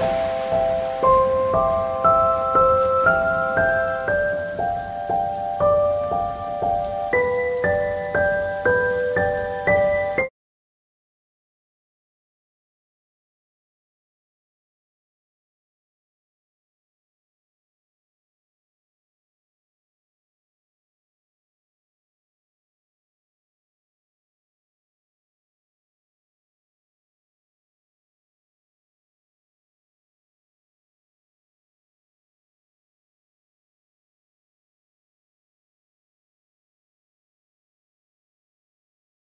you